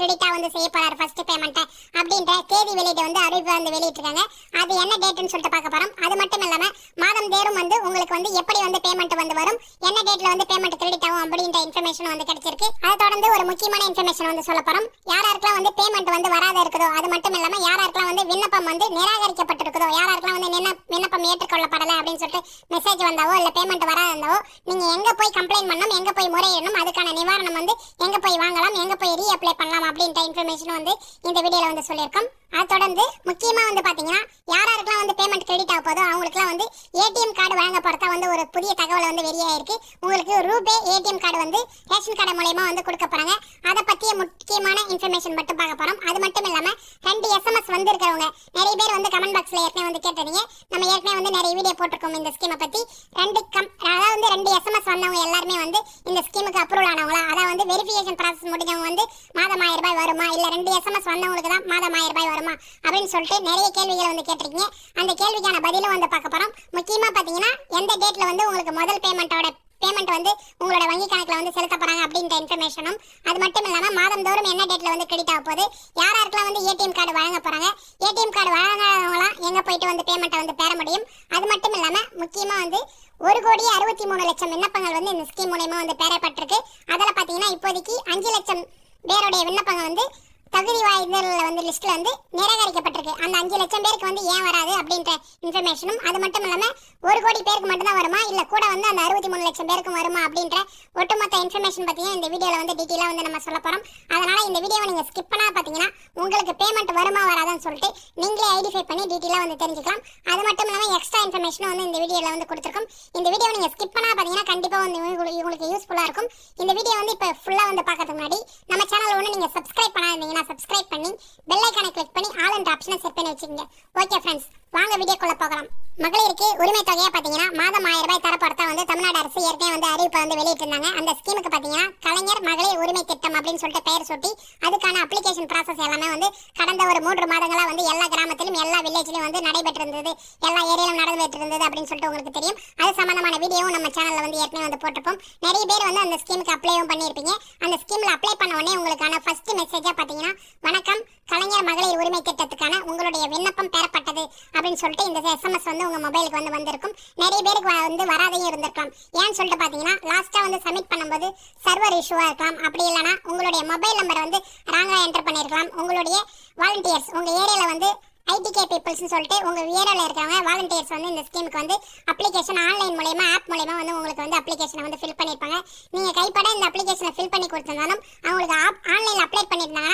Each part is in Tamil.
கிரெடிட்டா வந்து செய்ய போறாரு ஃபர்ஸ்ட் பேமெண்ட் அப்படின்ற தேதி வெளியீடு வந்து அறிவிப்பு வந்து வெளியிட்டிருக்காங்க. அது என்ன டேட்டுன்னு சொல்லிட்டு பார்க்க போறோம். அது மட்டும் இல்லாம மாதம் தேரும் வந்து உங்களுக்கு வந்து எப்படி வந்து பேமெண்ட் வந்து வரும் என்ன டேட்ல வந்து பேமெண்ட் கிரெடிட் ஆகும் அப்படின்ற இன்ஃபர்மேஷன் வந்து கிடைச்சிருக்கு. அதை தொடர்ந்து ஒரு முக்கியமான இன்ஃபர்மேஷன் வந்து சொல்ல போறோம். யாராருக்கெல்லாம் வந்து பேமெண்ட் வந்து வராத இருக்குதோ அது மட்டும் இல்லாம யாராருக்கெல்லாம் வந்து விண்ணப்பம் வந்து நிராகரிக்கப்பட்டிருக்குதோ யாராருக்கெல்லாம் வந்து நின்ன- விண்ணப்பம் ஏற்றுக்கொள்ளப்படலை அப்படின்னு சொல்லிட்டு மெசேஜ் வந்தாவோ இல்லை பேமெண்ட் வராத இருந்தாவோ நீங்க எங்க போய் கம்ப்ளைண்ட் பண்ணணும் எங்க போய் முறையிடணும் அதுக்கான நிவாரணம் வந்து எங்க போய் வாங்கலாம் எங்க போய் ரீ அப்ளை பண்ணலாம் அப்படின்ற இன்ஃபர்மேஷன் வந்து இந்த வீடியோவில் வந்து சொல்லியிருக்கோம். அதை தொடர்ந்து முக்கியமா வந்து பாத்தீங்கன்னா யாராருக்கெல்லாம் வந்து பேமெண்ட் கிரெடிட் ஆக போதோ அவங்களுக்குலாம் வந்து ஏடிஎம் கார்டு வழங்கப்படுறதா வந்து ஒரு புதிய தகவல் வந்து வெளியாயிருக்கு. உங்களுக்கு ரூபே ஏடிஎம் கார்டு வந்து ரேஷன் கார்டு மூலயமா வந்து கொடுக்க போறாங்க. அதை பற்றிய முக்கியமான இன்ஃபர்மேஷன் மட்டும் பார்க்க போறோம். அது மட்டும் இல்லாமல் ரெண்டு எஸ்எம்எஸ் வந்து இருக்கிறவங்க நிறைய பேர் வந்து கமெண்ட் பாக்ஸில் ஏற்கனவே வந்து கேட்டீங்க நம்ம ஏற்கனவே வந்து நிறைய வீடியோ போட்டிருக்கோம் இந்த ஸ்கீமை பற்றி ரெண்டு கம் அதாவது வந்து ரெண்டு எஸ்எம்எஸ் வந்தவங்க எல்லாருமே வந்து இந்த ஸ்கீமுக்கு அப்ரூவல் ஆனவங்களா? அதாவது வந்து வெரிஃபிகேஷன் ப்ராசஸ் முடிஞ்சவங்க வந்து மாதம் ஆயிரம் ரூபாய் வருமா? இல்லை ரெண்டு எஸ்எம்எஸ் வந்தவங்களுக்கு தான் மாதம் ஆயிரம் ரூபாய் வருமா? அப்படின்னு சொல்லிட்டு நிறைய கேள்விகளை வந்து கேட்டிருக்கீங்க. அந்த கேள்விக்கான பதிலும் வந்து பார்க்க போகிறோம் முக்கியமாக பார்த்தீங்கன்னா எந்த டேட்டில் வந்து உங்களுக்கு முதல் பேமெண்ட்டோட பேமெண்ட் வந்து உங்களோட வங்கி கணக்கில் வந்து செலுத்த போறாங்க அப்படின்ற இன்ஃபர்மேஷனும் அது மட்டும் இல்லாமல் மாதந்தோறும் என்ன டேட்டில் வந்து கிரெடிட் ஆக போகுது யார் யாருக்கெல்லாம் வந்து ஏடிஎம் கார்டு வழங்க போகிறாங்க ஏடிஎம் கார்டு வழங்காதவங்களாம் எங்கே போயிட்டு வந்து பேமெண்ட்டை வந்து பெற முடியும்? அது மட்டும் இல்லாமல் முக்கியமாக வந்து ஒரு கோடி அறுபத்தி மூணு லட்சம் விண்ணப்பங்கள் வந்து இந்த ஸ்கீம் மூலயமா வந்து பெறப்பட்டிருக்கு. அதில் பார்த்தீங்கன்னா இப்போதைக்கு அஞ்சு லட்சம் பேருடைய விண்ணப்பங்கள் வந்து தகுதி வாய்ந்தவர்கள் வந்து லிஸ்ட்ல வந்து நிராகரிக்கப்பட்டிருக்கு. அந்த அஞ்சு லட்சம் பேருக்கு வந்து ஏன் வராது அப்படின்ற இன்ஃபர்மேஷனும் அது மட்டும் இல்லாம ஒரு கோடி பேருக்கு மட்டும்தான் வருமா? இல்ல கூட வந்து அந்த அறுபத்தி மூணு லட்சம் பேருக்கும் வருமா அப்படின்ற ஒட்டுமொத்த இன்ஃபர்மேஷன் பத்தியும் இந்த வீடியோல வந்து டீட்டெயிலா வந்து நம்ம சொல்ல போறோம். அதனால இந்த வீடியோவை நீங்க ஸ்கிப் பண்ணா பாத்தீங்கன்னா உங்களுக்கு பேமெண்ட் வருமா வராதான்னு சொல்லிட்டு நீங்களே ஐடென்டிஃபை பண்ணி டீட்டெயிலா வந்து தெரிஞ்சுக்கலாம். அது மட்டும் இல்லாம எக்ஸ்ட்ரா இன்ஃபர்மேஷனும் வந்து இந்த வீடியோல வந்து கொடுத்துருக்கோம். இந்த வீடியோ நீங்க ஸ்கிப் பண்ணா பாத்தீங்கன்னா கண்டிப்பா வந்து உங்களுக்கு யூஸ்ஃபுல்லாக யூஸ்ஃபுல்லா இருக்கும். இந்த வீடியோ வந்து இப்போ ஃபுல்லா வந்து பார்க்கறதுக்கு முன்னாடி நம்ம சேனல் ஒன்று நீங்க சப்ஸ்கிரைப் பண்ணாதீங்கன்னா சப்ஸ்கிரைப் பண்ணி பெல் ஐக்கானை கிளிக் பண்ணி ஆல் என்ற ஆப்ஷனை செட் பண்ணி வச்சுக்கோங்க. ஓகே ஃப்ரெண்ட்ஸ் வாங்க வீடியோக்குள்ள போகலாம். மகளிருக்கு உரிமை தொகையை பார்த்தீங்கன்னா மாதம் ஆயிரம் ரூபாய் தரப்படுத்த வந்து தமிழ்நாடு அரசு ஏற்கனவே வந்து அறிவிப்பை வந்து வெளியிட்டிருந்தாங்க. அந்த ஸ்கீமுக்கு பார்த்தீங்கன்னா கலைஞர் மகளிர் உரிமை திட்டம் அப்படின்னு சொல்லிட்டு பெயர் சூட்டி அதுக்கான அப்ளிகேஷன் ப்ராசஸ் எல்லாமே வந்து கடந்த ஒரு மூன்று மாதங்களாக வந்து எல்லா கிராமத்திலும் எல்லா வில்லேஜிலும் வந்து நடைபெற்றிருந்தது. எல்லா ஏரியாலும் நடந்துட்டு இருந்தது அப்படின்னு சொல்லிட்டு உங்களுக்கு தெரியும். அது சம்மந்தமான வீடியோவும் நம்ம சேனலில் வந்து ஏற்கனவே வந்து போட்டிருப்போம். நிறைய பேர் வந்து அந்த ஸ்கீமுக்கு அப்ளைவும் பண்ணியிருப்பீங்க. அந்த ஸ்கீமில் அப்ளை பண்ண உடனே உங்களுக்கான ஃபர்ஸ்ட் மெசேஜாக பார்த்தீங்கன்னா வணக்கம் கலைஞர் மகளிர் உரிமை திட்டத்துக்கான உங்களுடைய விண்ணப்பம் பெறப்பட்டது அப்படின்னு சொல்லிட்டு இந்த எஸ்எம்எஸ் வந்து உங்க மொபைலுக்கு வந்து வந்திருக்கும். நிறைய பேருக்கு வந்து வராதையும் இருந்திருக்கலாம். ஏன்னு சொல்லிட்டு பாத்தீங்கன்னா லாஸ்டா வந்து சப்மிட் பண்ணும்போது சர்வர் இஷ்யூவா இருக்கலாம். அப்படி இல்லைன்னா உங்களுடைய மொபைல் நம்பர் வந்து ராங்கா என்டர் பண்ணிருக்கலாம். உங்களுடைய வாலண்டியர்ஸ் உங்க ஏரியால வந்து ஐடிகே பீப்புள்ஸ்னு சொல்லிட்டு உங்க ஏரியாவில் இருக்கிறவங்க வாலண்டியர்ஸ் வந்து இந்த ஸ்கீமுக்கு வந்து அப்ளிகேஷன் ஆன்லைன் மூலயமா ஆப் மூலயமா வந்து உங்களுக்கு வந்து அப்ளிகேஷனை வந்து ஃபில் பண்ணியிருப்பாங்க நீங்க கைப்பட இந்த அப்ளிகேஷனை ஃபில் பண்ணி கொடுத்திருந்தாலும் அவங்களுக்கு ஆப் ஆன்லைனில் அப்ளை பண்ணியிருந்தாங்க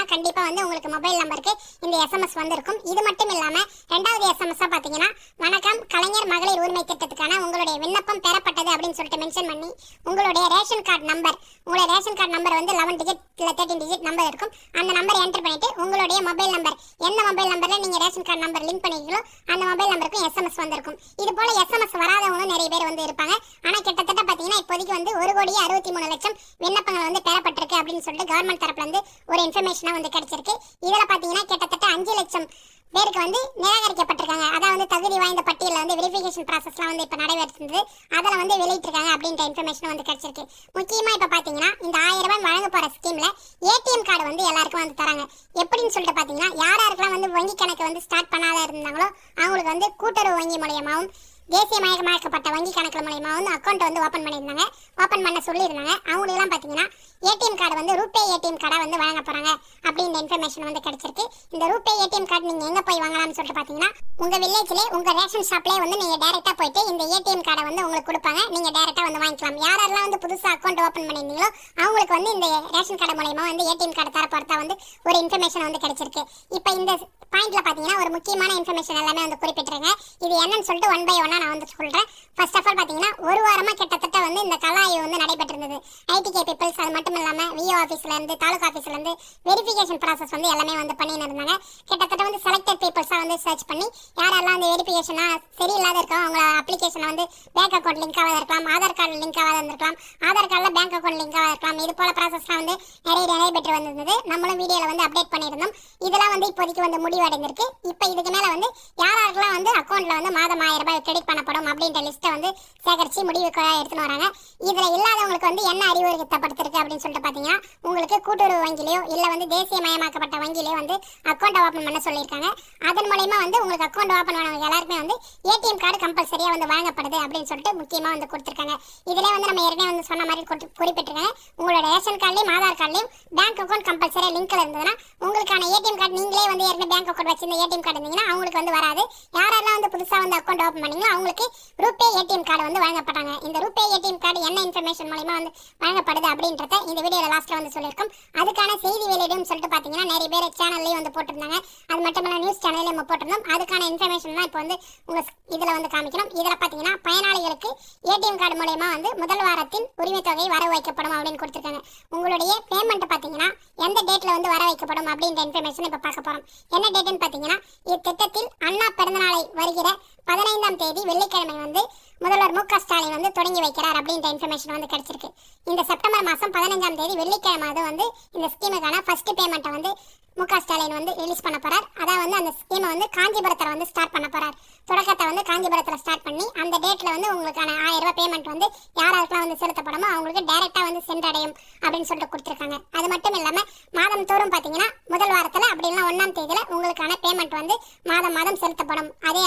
மொபைல் நம்பருக்கு இந்த எஸ்எம்எஸ் வந்திருக்கும். இது மட்டும் இல்லாம ரெண்டாவது எஸ்எம்எஸ்ஸாக பார்த்தீங்கன்னா வணக்கம் கலைஞர் மகளிர் உரிமை திட்டத்துக்கான உங்களுடைய விண்ணப்பம் பெறப்பட்ட அப்படின்னு சொல்லிட்டு மென்ஷன் பண்ணி உங்களுடைய ரேஷன் கார்டு நம்பர் உங்களுடைய ரேஷன் கார்டு நம்பர் வந்து லெவன் டிஜிட் இல்லை தேர்ட்டின் டிஜிட் நம்பர் இருக்கும். அந்த நம்பரை என்டர் பண்ணிட்டு உங்களுடைய மொபைல் நம்பர் எந்த மொபைல் நம்பரில் நீங்க ரேஷன் கார்டு நம்பர் லிங்க் பண்ணிக்கிறீங்களோ அந்த மொபைல் நம்பருக்கும் எஸ்எம்எஸ் வந்திருக்கும். இது போல எஸ்எம்எஸ் வராதவங்களும் நிறைய பேர் வந்து இருப்பாங்க. ஆனா கிட்டத்தட்ட பாத்தீங்கன்னா இப்போதைக்கு வந்து ஒரு கோடியே அறுபத்தி மூணு லட்சம் விண்ணப்பங்கள் வந்து பெறப்பட்டிருக்கு அப்படின்னு சொல்லிட்டு கவர்மெண்ட் தரப்புலேருந்து ஒரு இன்ஃபர்மேஷனாக வந்து கிடைச்சிருக்கு. இதுல பாத்தீங்கன்னா கிட்டத்தட்ட அஞ்சு லட்சம் பேருக்கு வந்து நிராகரிக்கப்பட்டிருக்காங்க. அதான் வந்து தகுதி வாய்ந்த பட்டியலில் வந்து வெரிஃபிகேஷன் ப்ராசஸ்லாம் வந்து இப்போ நடைபெற்றிருந்தது. அதில் வந்து வெளியிட்டிருக்காங்க அப்படின்ற இன்ஃபர்மேஷன் வந்து கிடைச்சிருக்கு. முக்கியமாக இப்போ பார்த்தீங்கன்னா இந்த ஆயிரம் ரூபாய் வழங்க போகிற ஸ்கீமில் ஏடிஎம் கார்டு வந்து எல்லாருக்கும் வந்து தராங்க. எப்படின்னு சொல்லிட்டு பார்த்தீங்கன்னா யார் யாருக்கெல்லாம் வந்து வங்கி கணக்கு வந்து ஸ்டார்ட் பண்ணாத இருந்தாங்களோ அவங்களுக்கு வந்து கூட்டுறவு வங்கி மூலியமாகவும் தேசிய மயக்கமாக்கப்பட்ட வங்கி கணக்கு மூலயமா வந்து அக்கௌண்ட் வந்து ஓப்பன் பண்ணியிருந்தாங்க. ஓப்பன் பண்ண சொல்லியிருந்தாங்க. அவங்களுக்குலாம் பார்த்தீங்கன்னா ஏடிஎம் கார்டு வந்து ரூபே ஏடிஎம் கார்டை வந்து வழங்க போகிறாங்க அப்படின்ற இன்ஃபர்மேஷன் வந்து கிடைச்சிருக்கு. இந்த ரூபே ஏடிஎம் கார்டு நீங்கள் எங்கே போய் வாங்கலாம்னு சொல்லிட்டு பார்த்தீங்கன்னா உங்கள் வில்லேஜ்லேயே உங்கள் ரேஷன் ஷாப்லேயே வந்து நீங்கள் டேரெக்டாக போயிட்டு இந்த ஏடிஎம் கார்டை வந்து உங்களுக்கு கொடுப்பாங்க. நீங்கள் டேரெக்டாக வந்து வாங்கிக்கலாம். யாரெல்லாம் வந்து புதுசாக அக்கௌண்ட் ஓப்பன் பண்ணியிருந்தீங்களோ அவங்களுக்கு வந்து இந்த ரேஷன் கார்டு மூலயமா வந்து ஏடிஎம் கார்டு தரப்படுத்தா வந்து ஒரு இன்ஃபர்மேஷன் வந்து கிடைச்சிருக்கு. இப்போ இந்த பாயிண்ட்ல பாத்தீங்கன்னா ஒரு முக்கியமான இன்ஃபர்மேஷன் எல்லாமே வந்து குறிப்பிட்டிருங்க இது என்னன்னு சொல்லிட்டு ஒன் பை நான் வந்து சொல்றேன். ஃபர்ஸ்ட் ஆஃப் ஆல் பாத்தீங்கன்னா ஒரு வாரமா கிட்டத்தட்ட வந்து இந்த கலாய்வு வந்து நடைபெற்றிருந்தது. ஐடிகே பீப்பிள்ஸ் அது மட்டும் இல்லாமல் விஓ ஆஃபீஸ்ல இருந்து தாலுகா ஆஃபீஸ்ல இருந்து வெரிஃபிகேஷன் ப்ராசஸ் வந்து எல்லாமே வந்து பண்ணின்னு இருந்தாங்க. கிட்டத்தட்ட வந்து செலக்டட் பீப்புள்ஸாக வந்து சர்ச் பண்ணி யாரெல்லாம் வந்து வெரிஃபிகேஷனாக சரியில்லாத இருக்கோ அவங்க அப்ளிகேஷன் வந்து பேங்க் அக்கௌண்ட் லிங்க் ஆகாத இருக்கலாம் ஆதார் கார்டு லிங்க் ஆகாத இருந்திருக்கலாம் ஆதார் கார்டில் பேங்க் அக்கௌண்ட் லிங்க் ஆகாத இருக்கலாம் இது போல ப்ராசஸ்லாம் வந்து நிறைய நடைபெற்று வந்திருந்தது. நம்மளும் வீடியோவில் வந்து அப்டேட் பண்ணியிருந்தோம். இதெல்லாம் வந்து இப்போதைக்கு வந்து முடிவு முடிவடைந்திருக்கு. இப்போ இதுக்கு மேலே வந்து யார் அப்புறம் வந்து அக்கௌண்ட்டில் வந்து மாதம் ஆயிரம் ரூபாய் கிரெடிட் பண்ணப்படும் அப்படின்ற லிஸ்ட்டை வந்து சேகரித்து முடிவுக்கு எடுத்துன்னு வராங்க. இதில் இல்லாதவங்களுக்கு வந்து என்ன அறிவுறுத்தப்படுத்திருக்கு அப்படின்னு சொல்லிட்டு பார்த்தீங்கன்னா உங்களுக்கு கூட்டுறவு வங்கிலையோ இல்லை வந்து தேசிய மயமாக்கப்பட்ட வங்கிலையோ வந்து அக்கௌண்ட் ஓப்பன் பண்ண சொல்லியிருக்காங்க. அதன் மூலயமா வந்து உங்களுக்கு அக்கௌண்ட் ஓப்பன் பண்ணவங்க எல்லாருக்குமே வந்து ஏடிஎம் கார்டு கம்பல்சரியாக வந்து வழங்கப்படுது அப்படின்னு சொல்லிட்டு முக்கியமாக வந்து கொடுத்துருக்காங்க. இதிலே வந்து நம்ம ஏற்கனவே வந்து சொன்ன மாதிரி குறி- குறிப்பிட்டிருக்காங்க. உங்களோட ரேஷன் கார்டுலையும் ஆதார் கார்டுலையும் பேங்க் அக்கௌண்ட் கம்பல்சரியாக லிங்க்ல இருந்ததுன்னா உங்களுக்கான ஏடிஎம் கார்டு நீங்களே வந்து ஏற்கனவே பேங்க் அக்கௌண்ட் வச்சிருந்த ஏடிஎம் கார்டு இருந்தீங்கன்னா அவங்களுக்கு வந்து வராது. யாரெல்லாம் வந்து புதுசாக வந்து அக்கௌண்ட் ஓபன் பண்ணீங்களோ அவங்களுக்கு ரூபே ஏடிஎம் கார்டு வந்து வழங்கப்பட்டாங்க. இந்த ரூபே ஏடிஎம் கார்டு என்ன இன்ஃபர்மேஷன் மூலிமா வந்து வழங்கப்படுது அப்படின்றத இந்த வீடியோவில் லாஸ்ட்டில் வந்து சொல்லியிருக்கோம். அதுக்கான செய்தி வெளியிடும் சொல்லிட்டு பார்த்தீங்கன்னா நிறைய பேர் சேனல்லையும் வந்து போட்டிருந்தாங்க. அது மட்டும் இல்ல நியூஸ் சேனல்லையும் நம்ம போட்டிருந்தோம். அதுக்கான இன்ஃபர்மேஷன் தான் இப்போ வந்து உங்கள் இதில் வந்து காமிக்கணும் இதில் பார்த்தீங்கன்னா பயனாளிகளுக்கு ஏடிஎம் கார்டு மூலயமா வந்து முதல் வாரத்தின் உரிமை தொகை வர வைக்கப்படும் அப்படின்னு கொடுத்துருக்காங்க. உங்களுடைய பேமெண்ட் பார்த்தீங்கன்னா எந்த டேட்ல வந்து வர வைக்கப்படும் அப்படின்ற இன்ஃபர்மேஷன் இப்போ பார்க்க போறோம். என்ன டேட்டுன்னு பார்த்தீங்கன்னா இத்திட்டத்தில் அண்ணா பிறந்தநாளை வருகிற பதினைந்தாம் தேதி வெள்ளிக்கிழமை வந்து முதல்வர் மு க ஸ்டாலின் வந்து தொடங்கி வைக்கிறார் அப்படின்ற இன்ஃபர்மேஷன் வந்து கிடைச்சிருக்கு. இந்த செப்டம்பர் மாதம் பதினஞ்சாம் தேதி வெள்ளிக்கிழமை அது வந்து இந்த ஸ்கீமுக்கான ஃபர்ஸ்ட் பேமெண்ட்டை வந்து மு க ஸ்டாலின் வந்து ரிலீஸ் பண்ண போகிறார் அதான் வந்து அந்த ஸ்கீமை வந்து காஞ்சிபுரத்தில் வந்து ஸ்டார்ட் பண்ண போகிறார் தொடக்கத்தை வந்து காஞ்சிபுரத்தில் ஸ்டார்ட் பண்ணி அந்த டேட்டில் வந்து உங்களுக்கான ஆயிரம் ரூபாய் பேமெண்ட் வந்து யாராருக்கெல்லாம் வந்து செலுத்தப்படுமோ அவங்களுக்கு டைரக்டா வந்து சென்றடையும் அப்படின்னு சொல்லிட்டு கொடுத்துருக்காங்க அது மட்டும் இல்லாம மாதம் தோறும் பாத்தீங்கன்னா முதல் வாரத்துல அப்படி இல்லைன்னா ஒன்னாம் தேதியில உங்களுக்கான பேமெண்ட் வந்து மாதம் மாதம்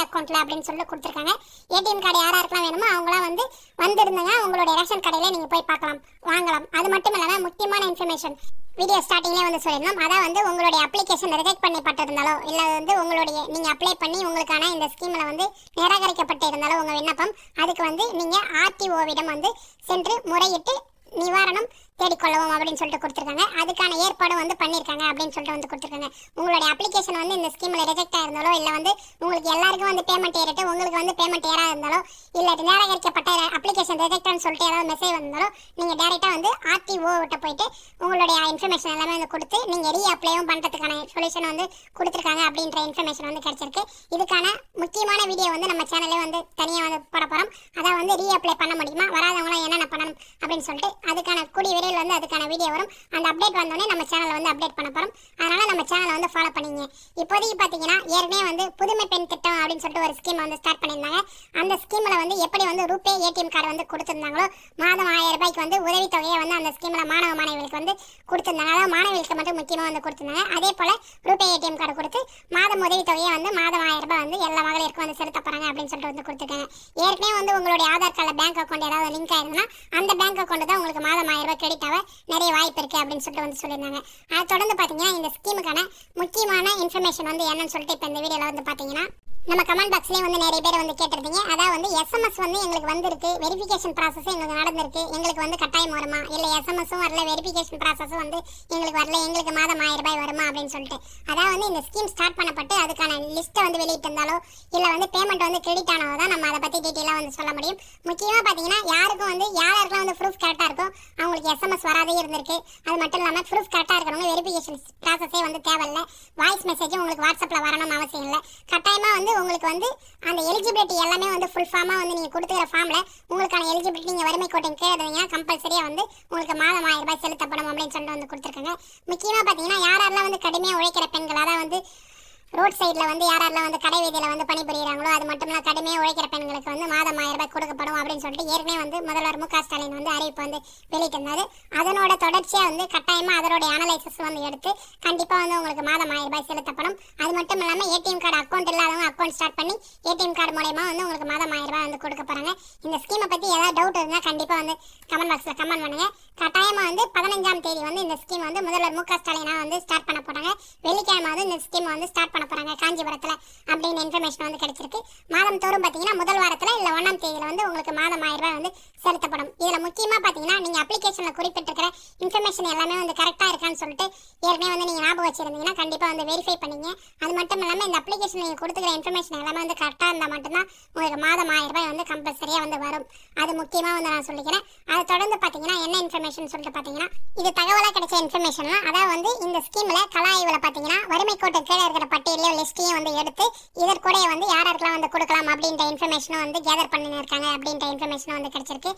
அக்கௌண்ட்ல அப்படின்னு சொல்லி கொடுத்துருக்காங்க. ஏடிஎம் கார்டு யாராருக்கெல்லாம் வேணுமோ அவங்களாம் வந்து வந்திருந்தாங்க. உங்களுடைய ரேஷன் கடையில நீங்க போய் பார்க்கலாம் வாங்கலாம். அது மட்டும் இல்லாம முக்கியமான இன்ஃபர்மேஷன் வீடியோ ஸ்டார்டிங்லேயே வந்து சொல்லிடணும். அதான் வந்து உங்களுடைய அப்ளிகேஷன் ரிஜெக்ட் பண்ணப்பட்டிருந்தாலோ இல்லை வந்து உங்களுடைய நீங்கள் அப்ளை பண்ணி உங்களுக்கான இந்த ஸ்கீமில் வந்து நிராகரிக்கப்பட்டு இருந்தாலோ உங்கள் விண்ணப்பம் அதுக்கு வந்து நீங்கள் ஆர்டிஓவிடம் வந்து சென்று முறையிட்டு நிவாரணம் தேடிக்கொள்ளவும் அப்படின்னு சொல்லிட்டு கொடுத்துருக்காங்க. அதுக்கான ஏற்பாடும் வந்து பண்ணியிருக்காங்க அப்படின்னு சொல்லிட்டு வந்து கொடுத்துருக்காங்க. உங்களுடைய அப்ளிகேஷன் வந்து இந்த ஸ்கீமில் ரிஜெக்ட் ஆயிருந்தாலோ இல்லை வந்து உங்களுக்கு எல்லாருக்கும் வந்து பேமெண்ட் ஏறிட்டு உங்களுக்கு வந்து பேமெண்ட் ஏறா இருந்தாலோ இல்லை நிராகரிக்கப்பட்ட அப்ளிகேஷன் ரிஜெக்ட்னு சொல்லிட்டு ஏதாவது மெசேஜ் வந்தாலும் நீங்கள் டேரெக்டாக வந்து ஆர்டிஓ கிட்ட போயிட்டு உங்களுடைய இன்ஃபர்மேஷன் எல்லாமே வந்து கொடுத்து நீங்கள் ரீ அப்ளையும் பண்ணுறதுக்கான சொல்யூஷன் வந்து கொடுத்துருக்காங்க அப்படின்ற இன்ஃபர்மேஷன் வந்து கிடைச்சிருக்கு. இதுக்கான முக்கியமான வீடியோ வந்து நம்ம சேனல்லே வந்து தனியாக வந்து போட போகிறோம் அதான் வந்து ரீ அப்ளை பண்ண முடியுமா? வராதவங்களாம் என்னென்ன பண்ணணும் அப்படின்னு சொல்லிட்டு அதுக்கான கூடிய விரைவில் வந்து அதுக்கான வீடியோ வரும். அந்த அப்டேட் வந்தோடனே நம்ம சேனலை வந்து அப்டேட் பண்ண போகிறோம் அதனால் நம்ம சேனலை வந்து ஃபாலோ பண்ணிங்க. இப்போதைக்கு பார்த்தீங்கன்னா ஏற்கனவே வந்து புதுமை பெண் திட்டம் அப்படின்னு சொல்லிட்டு ஒரு ஸ்கீம் வந்து ஸ்டார்ட் பண்ணியிருந்தாங்க. அந்த ஸ்கீமில் வந்து எப்படி வந்து ரூபே ஏடிஎம் கார்டு வந்து கொடுத்துருந்தாங்களோ மாதம் ஆயிரம் ரூபாய்க்கு வந்து உதவித்தொகையை வந்து அந்த ஸ்கீமில் மாணவ மாணவிகளுக்கு வந்து கொடுத்துருந்தாங்க. அதாவது மாணவிகளுக்கு மட்டும் முக்கியமாக வந்து கொடுத்துருந்தாங்க. அதே போல் ரூபே ஏடிஎம் கார்டு கொடுத்து மாதம் உதவித்தொகையை வந்து மாதம் ஆயிரம் ரூபாய் வந்து எல்லா மகளிருக்கும் வந்து செலுத்த போகிறாங்க அப்படின்னு சொல்லிட்டு வந்து கொடுத்துருக்காங்க. ஏற்கனவே வந்து உங்களுடைய ஆதார் கார்டில் பேங்க் அக்கௌண்ட் ஏதாவது லிங்க் ஆயிருந்தா அந்த பேங்க் அக்கௌண்ட் தான் உங்களுக்கு மாதம் ஆயிரம் ரூபாய் கிரெடிட் ஆக நிறைய வாய்ப்பு இருக்குது அப்படின்னு சொல்லிட்டு வந்து சொல்லியிருந்தாங்க. அதை தொடர்ந்து பார்த்தீங்கன்னா இந்த ஸ்கீமுக்கான முக்கியமான இன்ஃபர்மேஷன் வந்து என்னன்னு சொல்லிட்டு இப்போ இந்த வீடியோவில் வந்து பார்த்தீங்கன்னா நம்ம கமெண்ட் பாக்ஸ்லயே வந்து நிறைய பேர் வந்து கேட்டிருந்தீங்க அதாவது வந்து எஸ்எம்எஸ் வந்து எங்களுக்கு வந்திருக்கு. வெரிஃபிகேஷன் ப்ராசஸ் எங்களுக்கு நடந்திருக்கு. எங்களுக்கு வந்து கட்டாயம் வருமா? இல்லை எஸ்எம்எஸும் வரல வெரிஃபிகேஷன் ப்ராசஸும் வந்து எங்களுக்கு வரல எங்களுக்கு மாதம் ஆயிரம் ரூபாய் வருமா அப்படின்னு சொல்லிட்டு. அதாவது வந்து இந்த ஸ்கீம் ஸ்டார்ட் பண்ணப்பட்டு அதுக்கான லிஸ்ட்டை வந்து வெளியிட்டிருந்தாலோ இல்லை வந்து பேமெண்ட் வந்து கிரெடிட் ஆனதோ தான் நம்ம அதை பற்றி டீட்டெயிலாக வந்து சொல்ல முடியும். முக்கியமாக பார்த்தீங்கன்னா யாருக்கும் வந்து யாருக்கெல்லாம் வந்து ப்ரூஃப் கரெக்டாக இருக்கும் அவங்களுக்கு எஸ்எம்எஸ் வராதே இருந்திருக்கு. அது மட்டும் இல்லாமல் ப்ரூஃப் கரெக்டாக இருக்கணும் வெரிஃபிகேஷன் ப்ராசஸே வந்து தேவையில்ல. வாய்ஸ் மெசேஜும் உங்களுக்கு வாட்ஸ்அப்ல வரணும் அவசியம் இல்லை. கட்டாயமாக வந்து உங்களுக்கு வந்து அந்த எலிஜிபிலிட்டி எல்லாமே வந்து ஃபுல் ஃபார்மா வந்து நீங்க கொடுத்துக்கிற ஃபார்ம்ல உங்களுக்கான எலிஜிபிலிட்டி நீங்கள் வறுமை கோட்டையும் கீழே இருந்தீங்கன்னா வந்து உங்களுக்கு மாதம் ஆயிரம் ரூபாய் செலுத்தப்படும் அப்படின்னு சொல்லிட்டு வந்து கொடுத்துருக்காங்க. முக்கியமா யார் யாரெல்லாம் வந்து கடுமையாக உழைக்கிற பெண்கள் அதாவது வந்து ரோட் சைடில் வந்து யாரெல்லாம் வந்து கடை வீதியில் வந்து பணிபுரிகிறாங்களோ அது மட்டும் இல்லை கடுமையாக உழைக்கிற பெண்களுக்கு வந்து மாதம் ஆயிரம் ரூபாய் கொடுக்கப்படும் அப்படின்னு சொல்லிட்டு ஏற்கனவே வந்து முதல்வர் மு க ஸ்டாலின் வந்து அறிவிப்பு வந்து வெளியிட்டிருந்தாரு. அதனோட தொடர்ச்சியாக வந்து கட்டாயமாக அதனுடைய அனலைசஸ் வந்து எடுத்து கண்டிப்பாக வந்து உங்களுக்கு மாதம் ஆயிரம் ரூபாய் செலுத்தப்படும். அது மட்டும் இல்லாமல் ஏடிஎம் கார்டு அக்கௌண்ட் இல்லாதவங்க அக்கௌண்ட் ஸ்டார்ட் பண்ணி ஏடிஎம் கார்டு மூலயமா வந்து உங்களுக்கு மாதம் ஆயிரம் ரூபாய் வந்து கொடுக்க போகிறாங்க இந்த ஸ்கீமை பற்றி ஏதாவது டவுட் இருந்தால் கண்டிப்பாக வந்து கமெண்ட் பாக்ஸில் கமெண்ட் பண்ணுங்கள் கட்டாயமாக வந்து பதினஞ்சாம் தேதி வந்து இந்த ஸ்கீம் வந்து முதல்வர் மு க ஸ்டாலினாக வந்து ஸ்டார்ட் பண்ண போகிறாங்க வெள்ளிக்கிழமை வந்து இந்த ஸ்கீம் வந்து ஸ்டார்ட் பண்ண போகிறாங்க காஞ்சிபுரத்தில் அப்படின்னு இன்ஃபர்மேஷன் வந்து கிடைச்சிருக்கு. மாதம் தோறும் பார்த்தீங்கன்னா முதல் வாரத்தில் இல்லை ஒன்றாம் தேதியில் வந்து உங்களுக்கு மாதம் ஆயிரம் ரூபாய் வந்து செலுத்தப்படும். இதில் முக்கியமாக பார்த்தீங்கன்னா நீங்கள் அப்ளிகேஷனில் குறிப்பிட்டிருக்கிற இன்ஃபர்மேஷன் எல்லாமே வந்து கரெக்டாக இருக்கான்னு சொல்லிட்டு ஏற்கனவே வந்து நீங்கள் ஞாபகம் வச்சிருந்தீங்கன்னா கண்டிப்பாக வந்து வெரிஃபை பண்ணிங்க. அது மட்டும் இல்லாமல் இந்த அப்ளிகேஷன் நீங்கள் கொடுத்துக்கிற இன்ஃபர்மேஷன் எல்லாமே வந்து கரெக்டாக இருந்தால் மட்டும்தான் உங்களுக்கு மாதம் ஆயிரம் ரூபாய் வந்து கம்பல்சரியாக வந்து வரும். அது முக்கியமாக வந்து நான் சொல்லிக்கிறேன். அதை தொடர்ந்து பார்த்தீங்கன்னா என்ன இன்ஃபர்மேஷன் சொல்லிட்டு பார்த்தீங்கன்னா இது தகவலாக கிடைச்ச இன்ஃபர்மேஷன்லாம் அதாவது வந்து இந்த ஸ்கீமில் கல ஆய்வில் பார்த்தீங்கன்னா வறுமை கோட்டு கீழே இருக்கிற பட்டியலையும் லிஸ்ட்லையும் வந்து எடுத்து இதற்கூட வந்து யார் வந்து கொடுக்கலாம் அப்படின்ற இன்ஃபர்மேஷனும் வந்து கேதர் பண்ணியிருக்காங்க அப்படின்ற இன்ஃபர்மேஷனும் வந்து கிடைச்சிருக்கு.